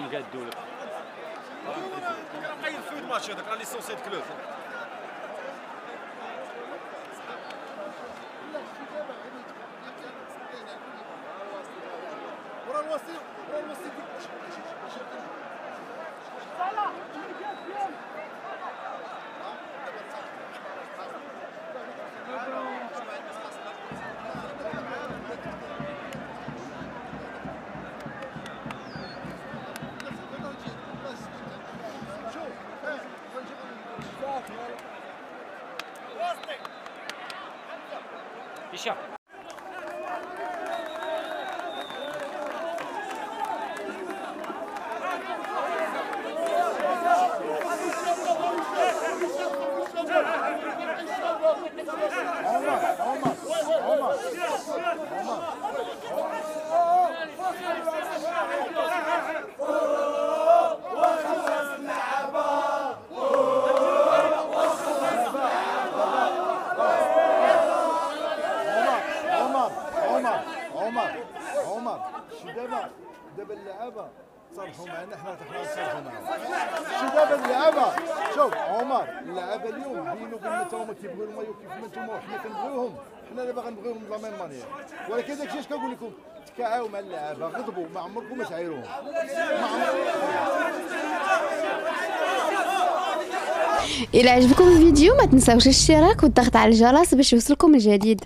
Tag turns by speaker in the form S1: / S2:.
S1: قاد الدولة.
S2: راه قايل في الماتش هذاك راه ليسونسي كلوب ورا الوسيط ورا الوسيط
S1: هشام
S3: عمر عمر عمر عمر شي دابا دابا اللعابة. تصالحوا معنا حنا حنا نتصالحوا شي دابا اللعابة. شوف عمر اللعابة اليوم بينوا بين تا هما كيبغيو المايو كيف ما نتوما وحنا كنبغيوهم. حنا دابا غنبغيوهم لا ميم مانيير ولكن داكشي اش كنقول لكم؟ تكاعاو مع اللعابة غضبوا ما عمركم ما تعايروهم. ما
S4: إلى عجبكم الفيديو ما تنساوش الاشتراك والضغط على الجرس باش يوصلكم الجديد.